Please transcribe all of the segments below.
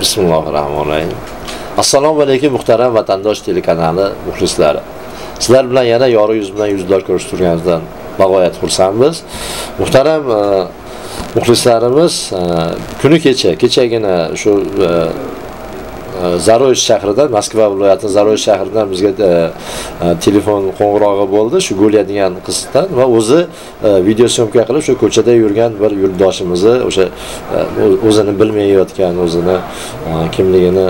bismillahi rohmanir Rahim. Assalomu alaykum muhtaram vatandosh telekanali muxlislari. Sizlar bilan yana yorug' yuz bilan yuzlar ko'rishib turganimizdan bag'oyat xursandmiz. Muhtaram e, muxlislarimiz e, kuni kecha, kechagina shu e, zaroy shahridan, Moskva viloyati zaroy shahridan bizga e, e, telefon qo'ng'irog'i bo'ldi, shu Gulya degan qizdan va o'zi e, videosyomka qilib shu ko'chada yurgan bir yurtdoshimizni o'sha o'zini bilmayotgan, o'zini kimligini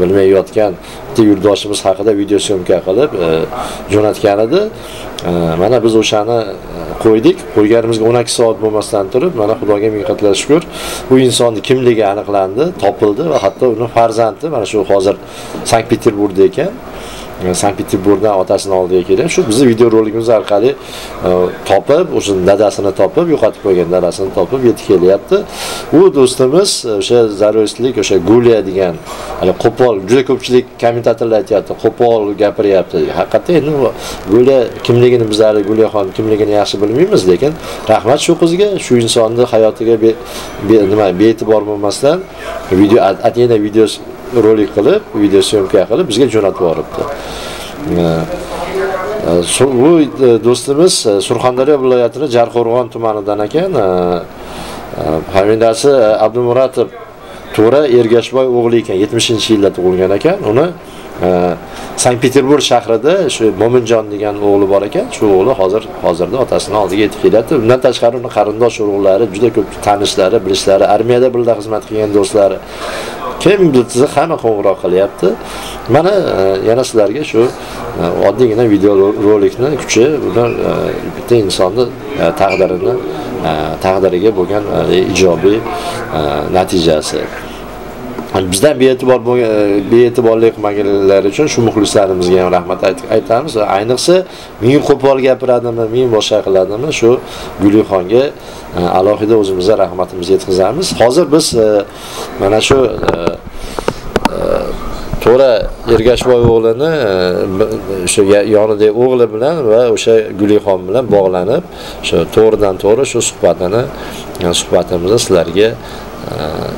bilmay yotgan bitta yurtdoshimiz haqida video syomka qilib e, jo'natgan edi. E, mana biz o'shani e, qo'ydik. Qo'yganimizga 12 soat bo'lmasdan turib mana xudoga ming qatlar shukur. Bu insonni kimligi aniqlandi topildi va hatto uni farzandi mana shu hozir sankt peterburgda ekan. Sankt peterburgdan otasini oldiga kelib shu bizni videorolikimiz orqali e, topib o'sha dadasini topib yo'qotib qo'ygan dadasini topib yetib kelyapti. U do'stimiz e, o'sha zaroistlik o'sha gulya degan hali qo'pol juda ko'pchilik kommentatorlar aytyapti qo'pol gapiryapti. Haqiqatda endi gulya kimligini bizlar gulyaxon kimligini yaxshi bilmaymiz lekin rahmat shu qizga shu insonni hayotiga be, be, nima bee'tibor bo'lmasdan video atayina videosi rolik qilib video syomka qilib bizga jo'natib yuboribdi. Bu e, do'stimiz e, surxondaryo viloyatini jarqo'rg'on tumanidan ekan. E, Familiyasi abdumuratov to'ra ergashboy o'g'li ekan 70 yilda tug'ilgan ekan. Uni sankt peterburg shahrida shu mo'minjon degan o'g'li bor ekan. Shu o'g'li hozir hozirda otasini oldiga yetib kelyapti. Undan tashqari uni qarindosh urug'lari juda ko'p tanishlari bilishlari armiyada birga xizmat qilgan do'stlari kim bilsa hamma qo'ng'iroq qilyapti? Mana e, yana sizlarga shu e, oddiygina video rolikni kuchi bular e, bitta insonni taqdirini taqdiriga bo'lgan ijobiy natijasi. Bizdan bee'tibor e, bee'tiborlik qilmaganlari uchun shu muxlislarimizga ham rahmat aytamiz. Ayniqsa ming qo'pol gapiradimi ming boshqa qiladimi shu gulixonga e, alohida o'zimizga rahmatimizni yetkazamiz. Hozir biz e, mana shu to'ra ergashboy o'g'lini o'sha yonidagi o'g'li bilan va o'sha gulixon bilan bog'lanib o'sha to'g'ridan to'g'ri shu suhbatini suhbatimizni sizlarga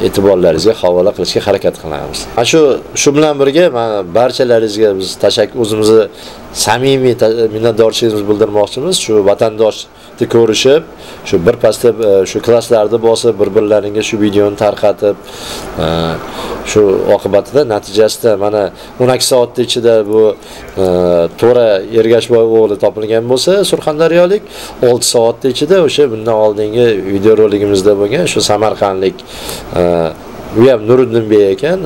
e'tiborlaringizga havola qilishga harakat qilamiz. Mana shu shu bilan birga man barchalaringizga biz tashakkur o'zimizni samimiy minnatdorchiligimizni bildirmoqchimiz. Shu vatandoshni ko'rishib shu bir pasda e, shu klasslarni bosib bir birlaringga shu videoni tarqatib e, shu oqibatida natijasida mana 12 soatni ichida bu e, to'ra ergashboy o'g'li topilgan bo'lsa surxondaryolik 6 soatni ichida o'sha bundan oldingi videoroligimizda bo'lgan shu samarqandlik u ham nuriddin bek ekan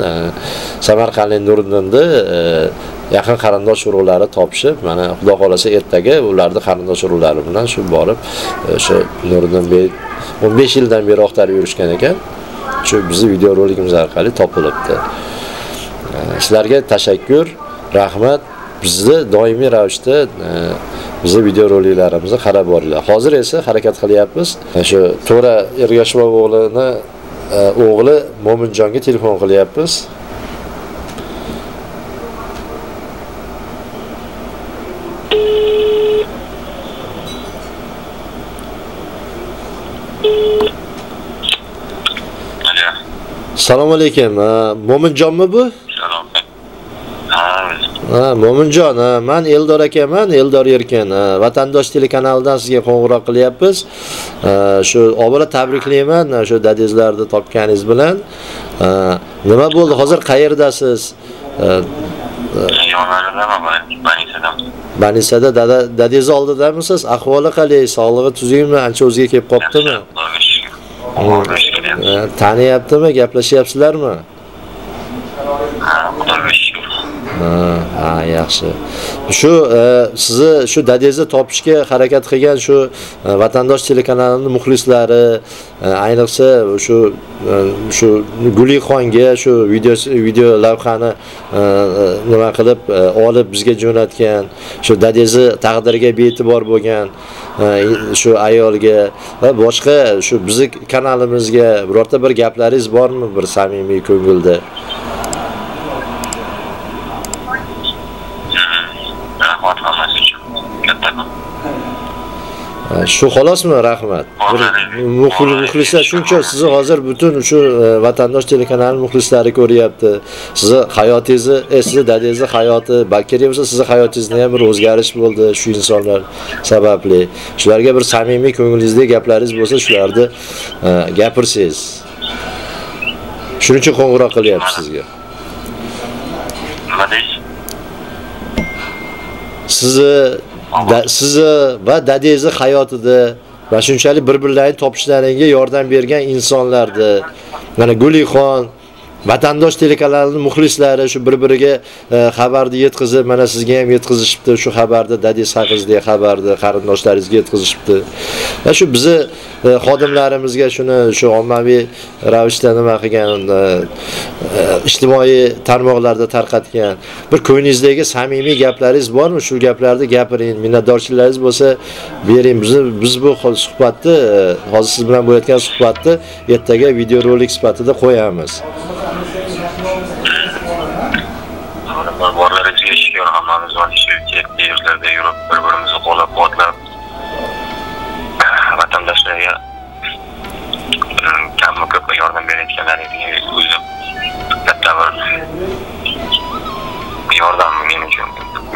samarqandlik nuriddinni э, yaqin qarindosh urug'lari topishib mana xudo xohlasa ertaga ularni qarindosh urug'lari bilan shu borib e, o'sha nuriddin bek 15 yildan beri oqtarib yurishgan ekan. Shu bizni videorolikimiz orqali topilibdi. E, sizlarga tashakkur rahmat. Bizni doimiy ravishda e, bizni videoroliklarimizni qarab boringlar. Hozir esa harakat qilyapmiz. Shu to'ra ergashboy o'g'lini o'g'li mo'minjonga telefon qilyapmiz. Assalomu alaykum. Mo'minjonmi bu ha mo'minjon man eldor akaman eldor erkin vatandosh telekanalidan sizga qo'ng'iroq qilyapmiz. Shu avvalo tabriklayman shu dadangizlarni topganingiz bilan. Nima bo'ldi? Hozir qayerdasiz? Banisada dada dadangiz oldidamisiz ahvoli qalay sog'lig'i tuzukmi? Ancha o'ziga kelib qolibdimi taniyaptimi gaplashyapsizlarmi ha yaxshi. Shu e, sizni shu dadangizni topishga harakat qilgan shu e, vatandosh telekanalini muxlislari e, ayniqsa shu shu gulixonga shu video video lavhani nima qilib olib bizga jo'natgan shu dadangizni taqdiriga bee'tibor bo'lgan shu ayolga va boshqa shu bizni kanalimizga birorta bir gaplaringiz bormi bir samimiy ko'ngilda Ha, Shu xolosmi? Rahmat. Muxlislar shuncha sizni hozir butun shu e, vatandosh telekanali muxlislari ko'ryapti. Sizni hayotingizni, e, sizni dadangizni hayoti, balki bo'lsa sizni hayotingizda ham bir o'zgarish bo'ldi shu insonlar sababli. Shularga bir samimiy ko'nglingizdagi gaplaringiz bo'lsa, shularni e, gapirsangiz. Shuning uchun qo'ng'iroq qilyapti sizga. nima deysiz sizni sizni va dadangizni hayotida va shunchalik bir-birlarini topishlaringga yordam bergan insonlarni mana Gulixon vatandosh telekanalining muxlislari shu bir-biriga e, xabarni yetkazib, mana sizga ham yetkazishibdi shu xabarni dadangiz haqingizda xabarni qarindoshlaringizga yetkazishibdi. Va shu bizni e, xodimlarimizga shuni shu ommaviy ravishda nima qilgan e, e ijtimoiy tarmoqlarda tarqatgan bir ko'nglingizdagi samimiy gaplaringiz bormi? Shu gaplarni gapiring, minnatdorchiliklaringiz bo'lsa bering. Biz biz bu suhbatni e, hozir siz bilan bo'layotgan suhbatni ertaga videorolik sifatida qo'yamiz. Borlaringizga shukur hammamiz mana shu chetda yurtlarda yurib bir birimizni qo'llab quvvatlab vatandoshlarga mm, kammi ko'pmi yordam berayotganlaringizga o'zim katta bir yordam men uchun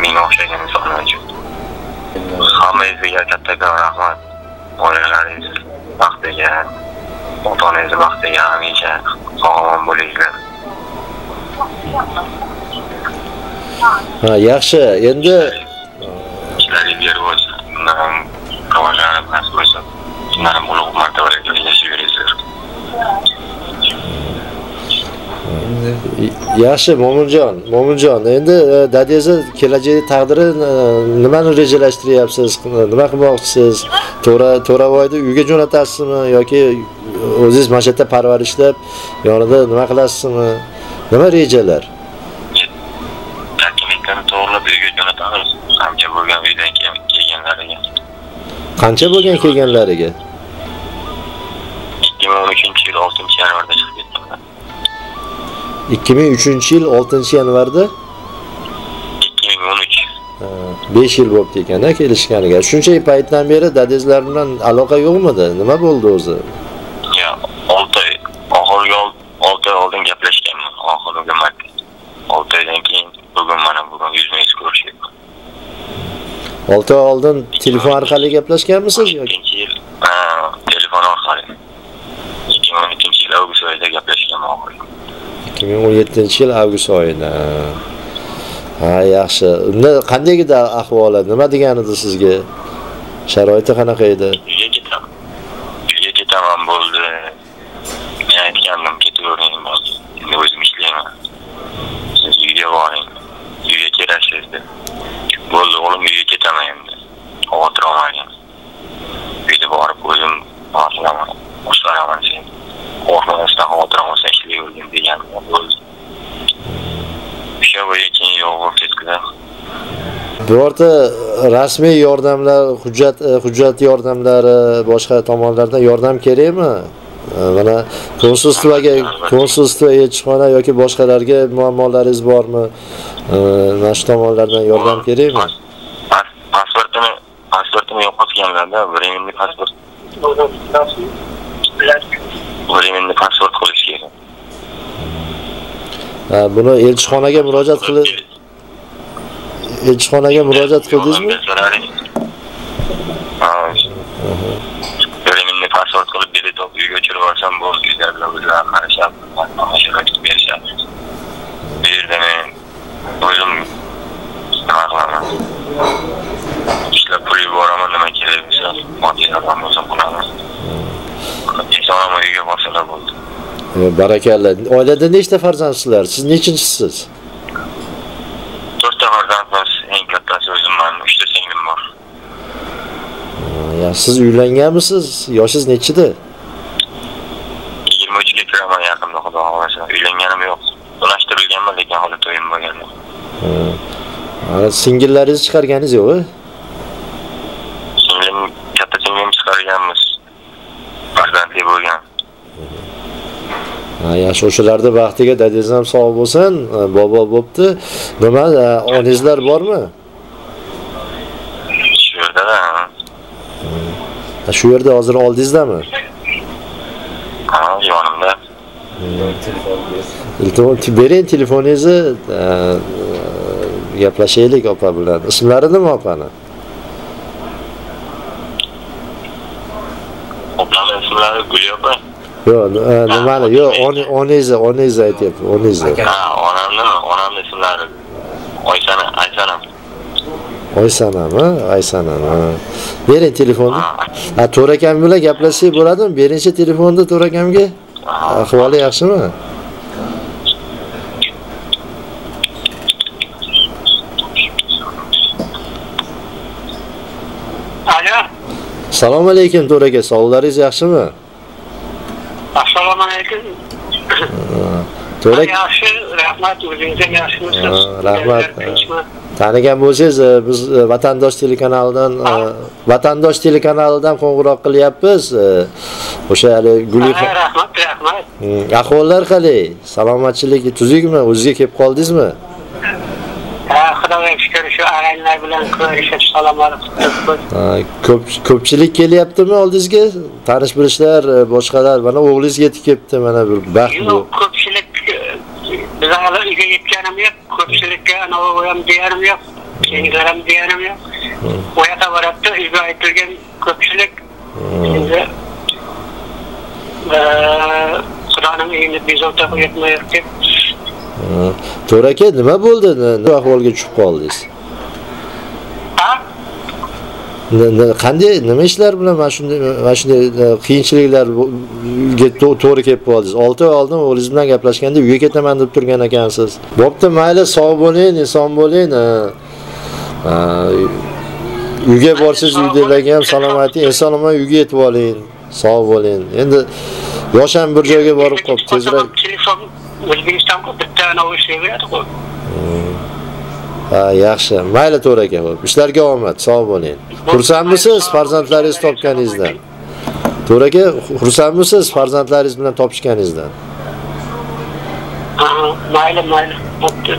menga o'xshagan insonlar uchun. Hammangizga kattakon rahmat. Oilalaringiz baxtiga ota onangizni baxtiga hamisha sog' omon bo'linglar. Ha, yaxshi. Endi ishlaringiz rivoj rivojlanib nasib bo'lsa shundan ulug' martabalarga yashayverasizlar yaxshi Mo'minjon, Mo'minjon. Endi e, dadangizni kelajak taqdiri e, nimani rejalashtiryapsiz? Nima qilmoqchisiz? To'ra To'ravoyni uyga jo'natasizmi yoki o'zingiz mana shu yerda parvarishlab yonida nima qilasizmi? Nima rejalar? Qancha bo'lgan uydan kelganlariga Qancha bo'lgan kelganlariga? ikki ming o'n uchinchi yil oltinchi yanvarda chiqib ketganlar 2003-yil 6-yanvarda ikki ming o'n uch 5 yil bo'libdi ekan-a kelishganiga. Shuncha paytdan beri dadangizlar bilan aloqa yo'qmidi? Nima bo'ldi o'zi? yo olti oy oxirgi ol- olti oy oldin gaplashganman oxirgi marta olti oydan keyin bugun mana bugun yuzma yuz ko'rishyapman 6 oy oldin telefon orqali gaplashganmisiz yoki yil ha, telefon orqali ikki ming o'n ikkinchi yil avgust oyida gaplashganman oxirgi 2017 yil avgust oyida. Ha, yaxshi. Unda qanday edi ahvoli? Nima degan edi sizga? Sharoiti qanaqa edi? uyga ketaman uyga ketaman bo'ldi men aytgandim ketavering bo'ldi endi o'zim ishlayman siz uyga boring uyga kelasiz deb bo'ldi o'g'lim uyga ketaman endi xavotir olmagin uyga borib o'zim nima qilaman boshlanaman sen qo'rqmasdan xavotir olmasdan ishlayvergin deganim bo'ldi o'sha bo'yi keyin yo'q bo'lib ketdida Birorta rasmiy yordamlar, hujjat hujjat yordamlari boshqa tomonlardan yordam kerakmi? Mana konsulstvoga, konsulstvo elchixona yoki boshqalarga muammolaringiz bormi? Mana shu tomonlardan yordam kerakmi? Pas- pas- pasportini pasportini yo'qotganlarda временный pasport временный pasport qilish kerak buni elchixonaga murojaat qilib elchixonaga murojaat qildingizmi? временный pasport qilib bilet olib uyga o'chirib yuborsam bo'ldi uyda bilan o'zlari qarashadi sharoit berishadi bu yerda men o'zim nima qilaman ishlab pul yuboraman nima kerak bo'lsa moddiy yordam bo'lsa borsalar bo'ldi Barakalla. Oilada nechta farzandsizlar? Siz nechinchisiz? to'rtta farzandmiz eng kattasi o'zimman uchta singlim bor Ya siz uylanganmisiz? Yoshingiz nechida? yigirma uchga kiraman yaqinda xudo xohlasa uylanganim yo'q unashtirilganman lekin hali to'yim bo'lgan yo'q singillaringizni chiqarganingiz yo'q? singlim katta singlim chiqarganmiz farzandli bo'lgan Ha, yaxshi o'shalarda baxtiga dadangiz ham sog' bo'lsin, e, bobo bo'pti. Nima, e, onangizlar bormi? shu yerda Shu yerda hozir oldingizdami? Ha, yonimda. Iltimos bering telefoningizni, e, gaplashaylik opa bilan. Ismlari nima opani? Opamning ismlari Gulyopa. Yo'q, nimani? Yo'q, oni- oningizni, oningizni aytyapti, oningizni. Ha, onamni, onamning ismlari Oysana, Aysanam. Oysanami? Aysanam. ha. Bering telefonni. Ha, Ha, To'rakam bilan gaplashsak bo'ladimi? Beringchi telefonni To'rakamga. Ahvoli yaxshimi? Alo, Assalomu alaykum To'raka, sog'liqlaringiz yaxshimi? Assalomu alaykum. To'rak Yaxshi, rahmat, o'zingiz ham yaxshimisiz? Rahmat. Tanigan bo'lsangiz, e, biz e, Vatandosh telekanalidan e, Vatandosh telekanalidan qo'ng'iroq qilyapmiz. O'sha hali Guli rahmat, rahmat. Hmm, ahvollar qalay? Salomatchilik tuzukmi? O'zingizga kelib qoldingizmi? Aranglar bilan ko'rishib salomat qilib. Ha, Ko'p ko'pchilik kelyaptimi oldingizga? Tanish bilishlar, e, boshqalar. Mana o'g'lingiz yetib kelibdi, mana bir baxt. Yo'q, ko'pchilik biz hali uyga yetganim yo'q. Ko'pchilikka anavi ham deganim yo'q. Keyingilar ham deganim yo'q. Bu yoqqa boribdi, uyga aytilgan ko'pchilik. Endi xudoning uyini bezovta qilyapmayapti. Ha, To'raka, nima bo'ldi? Nima ahvolga tushib qoldingiz? Qanday nima ishlar bilan mana shunday mana shunday qiyinchiliklarga to- to'g'ri kelib qoldingiz? 6 oy oldin o'g'lingiz bilan gaplashganda uyga ketaman deb turgan ekansiz. Bo'pti mayli sog' bo'ling inson bo'ling uyga borsiz uydagilarga ham salomat eson-omon uyga yetib oling sog' bo'ling. Endi yosh ham bir joyga borib qolib tezroq telefon o'zbekistonga bitta anavi ishlayveradi-ku. ha yaxshi mayli to'g'ri aka ishlarga omad sog' bo'ling xursandmisiz farzandlaringiz topganingizdan to'g'ri aka xursandmisiz farzandlaringiz bilan topishganingizdan mayli, mayli. Bo'pti.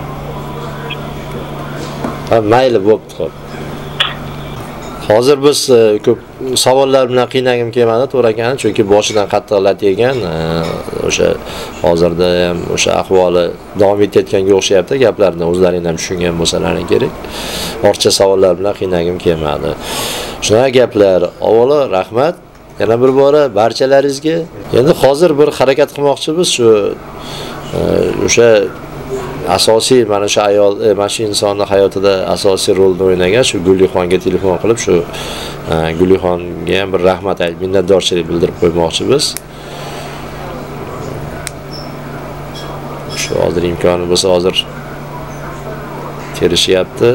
ha mayli bo'pti xo'p hozir biz e, ko'p savollar bilan qiynagim kelmadi to'g'ri ekan chunki boshidan qattiq lat yegan e, o'sha hozirda ham o'sha ahvoli davom etayotganga o'xshayapti gaplarni o'zlaring ham tushungan bo'lsalaring kerak. Ortiqcha savollar bilan qiynagim kelmadi. Shunaqa gaplar avvalo rahmat. Yana bir bora barchalaringizga. Endi hozir bir harakat qilmoqchimiz shu e, o'sha asosiy mana shu ayol e, mana shu insonni hayotida asosiy rolni o'ynagan shu Gulixonga telefon qilib shu e, Gulixonga ham bir rahmat aytib minnatdorchilik bildirib qo'ymoqchimiz. Shu hozir imkoni bo'lsa hozir kelishyapti.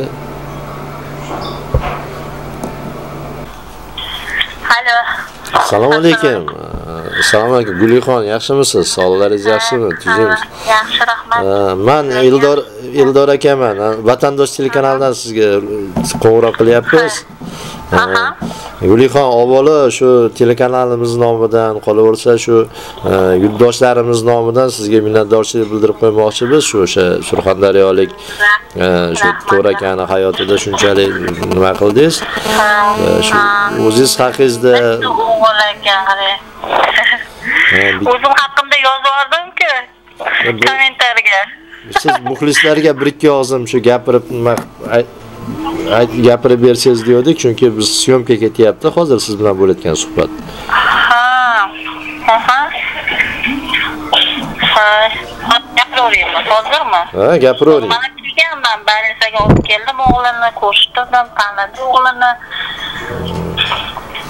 Alo. Assalomu alaykum. Assalomu alaykum Gulixon, yaxshimisiz? Sog'liqlaringiz yaxshimi? Tuzingmi? Yaxshi, rahmat. Man Eldor Eldor akaman. Vatandosh telekanalidan sizga qo'ng'iroq qilyapmiz. Gulixon avvalo shu telekanalimiz nomidan qolaversa shu yurtdoshlarimiz nomidan sizga minnatdorchilik bildirib qo'ymoqchimiz. Shu o'sha Surxondaryolik shu To'rakani hayotida shunchalik nima qildingiz? Shu o'zingiz haqingizda O'g'il ekan, O'zim haqimda bu- Kommentarga. siz muxlislarga bir ikki og'zim shu gapirib nima gapirib bersangiz degandik chunki biz syomka ketyapti hozir siz bilan bo'layotgan suhbat Ha. Aha. Ha. Gapiravering, hozirmi? ha gapiravering Mana kelganman, больницаga olib keldim o'g'lini, ko'rishtirdim, tanidi o'g'lini.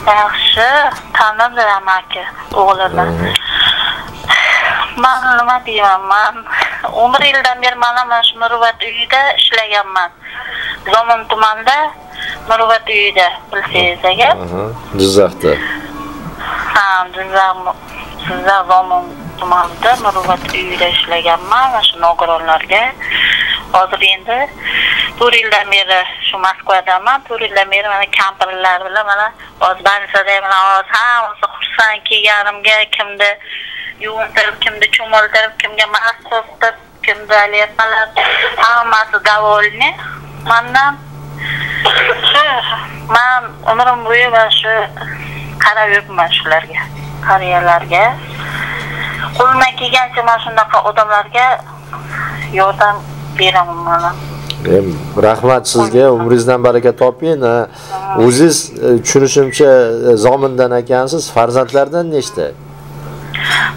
Yaxshi, tanidi amaki o'g'lini. Man nima deyman, man 11 yildan beri mana mana shu Murvat uyida ishlaganman. Zomin tumanida Murvat uyida bilsangiz. Aha, jizzaxda Ha, Jizzax Jizzax Zomin tumanida Murvat uyida ishlaganman, mana shu nogironlarga. Hozir endi 4 yildan beri shu Moskvadaman, 4 yildan beri mana kampirlar bilan mana hozir больницада mana hozir hammasi xursand kelganimga kimni yuvintirib, kimni cho'miltirib, kimga mast qilib, kimni alyapmalar, hammasi довольны. Mandan shu man umrim bo'yi mana shu qarab yuribman shularga qariyalarga qo'limdan kelgancha mana shunaqa odamlarga yordam beraman. Em, rahmat sizga umringizdan baraka toping. Ha, o'ziz e, tushunishimcha e, zomindan ekansiz farzandlardan nechta?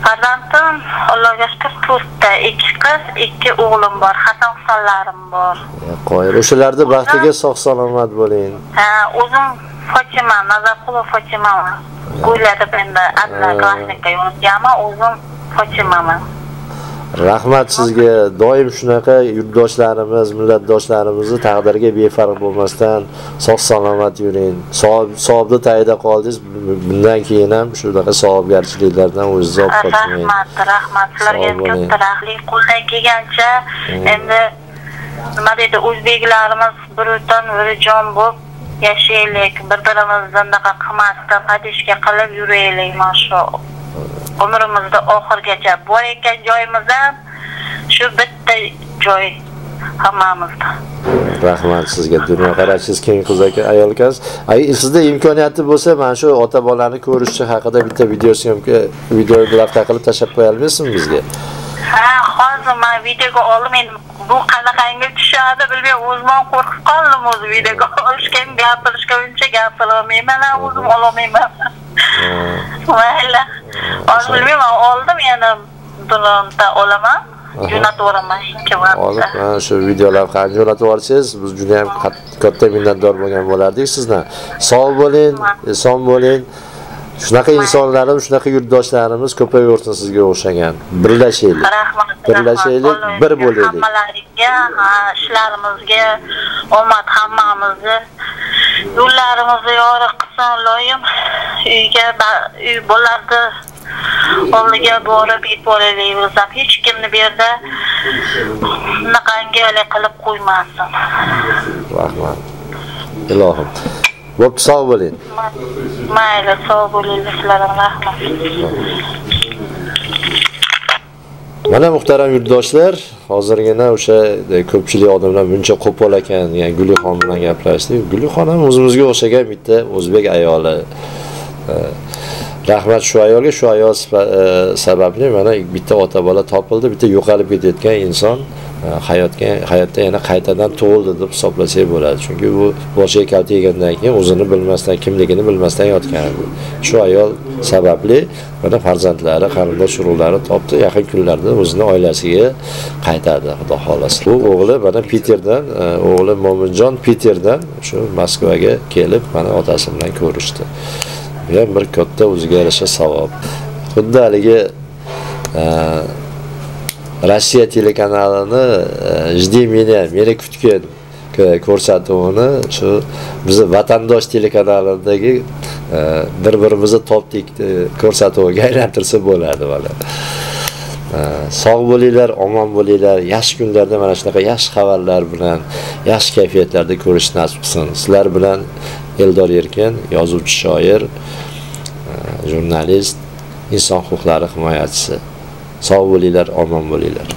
Farzandim allohga shukur to'rtta. Ikki qiz ikki o'g'lim bor hasan husanlarim bor. E, qoyil o'shalarni baxtiga sog' salomat bo'ling. Ha o'zim fotima nazarqulov fotimaman. Go'ylada endi klassnika yozganman o'zim fotimaman rahmat sizga. Doim shunaqa yurtdoshlarimiz millatdoshlarimizni taqdiriga befarq bo'lmasdan sog' salomat yuring. Savob savobni tagida qoldingiz bundan keyin ham shunaqa savobgarchiliklardan o'zingizni olib qochmang. rahmat. Rahmat sizlarga katta rahmat qo'ldan kelgancha endi nima deydi o'zbeklarimiz biridan biri jon bo'lib yashaylik. Bir birimizni unaqa qilmasdan padishka qilib yuraylik mana shu umrimizni oxirigacha borayotgan joyimiz ham shu bitta joy hammamizda. Rahmat sizga. Dunyoqarashingiz keng qiz aka ayol ekansiz ay sizda imkoniyati bo'lsa mana shu ota bolani ko'rishi haqida bitta video syomka video lavha qilib tashlab qo'ya olmaysizmi bizga? Ha hozir man videoga oldim endi bu qanaqangi tushadi bilmayman o'zim ham qo'rqib qoldim o'zi videoga olishga. Gapirishga uncha gapirolmayman ham o'zim ololmayman. Mayli hozir bilmayman oldim yana bironta olaman. Jo'nataveraman ikki olib mana shu video lavhani jo'natib yuborsangiz biz juda qat- katta minnatdor bo'lgan bo'lardik sizdan sog' bo'ling eson bo'ling. Shunaqa insonlarimiz shunaqa yurtdoshlarimiz ko'payaversin sizga o'xshagan. Birlashaylik. Rahmat birlashaylik bir bo'laylik. hammalaringga ha, ishlarimizga omad hammamizni. Yo'llarimizni yoriq qilsin iloyim uyga uy bo'lardi oldiga borib o'zim hech kimni bu yerda bunaqangi haligi qilib qo'ymasin. Rahmat. Ilohim. Bo'pti sog' bo'ling. Mayli sog' bo'linglar sizlar ham rahmat. Mana muhtaram yurtdoshlar hozirgina o'sha e, ko'pchilik odamlar buncha qo'pol ekan yani gulixon bilan gaplashdik. Gulixon ham o'zimizga o'xshagan bitta o'zbek ayoli. E, rahmat shu ayolga shu ayol e, sababli mana bitta ota bola topildi bitta yo'qolib ketayotgan inson e, hayotga hayotda yana qaytadan tug'ildi deb hisoblasak bo'ladi. Chunki bu boshiga kalta yegandan keyin o'zini bilmasdan kimligini bilmasdan yotgan shu ayol sababli mana farzandlari qarindosh urug'lari topdi yaqin kunlarda o'zini oilasiga qaytadi xudo xohlasa. Bu o'g'li mana piterdan e, o'g'li mo'minjon piterdan shu moskvaga kelib mana otasi bilan ko'rishdi. Bu ham bir katta o'ziga yarasha savob. Xuddi haligi e, rossiya telekanalini e, жди меня meni kutgin ko'rsatuvini shu bizni vatandosh telekanalidagi e, bir birimizni topdik ko'rsatuviga aylantirsa bo'ladi mana. Sog' bo'linglar omon bo'linglar yaxshi kunlarda mana shunaqa yaxshi xabarlar bilan yaxshi kayfiyatlarda ko'rish nasib qilsin sizlar bilan eldor erkin yozuvchi shoir e, jurnalist inson huquqlari himoyachisi. Sog' bo'linglar omon bo'linglar.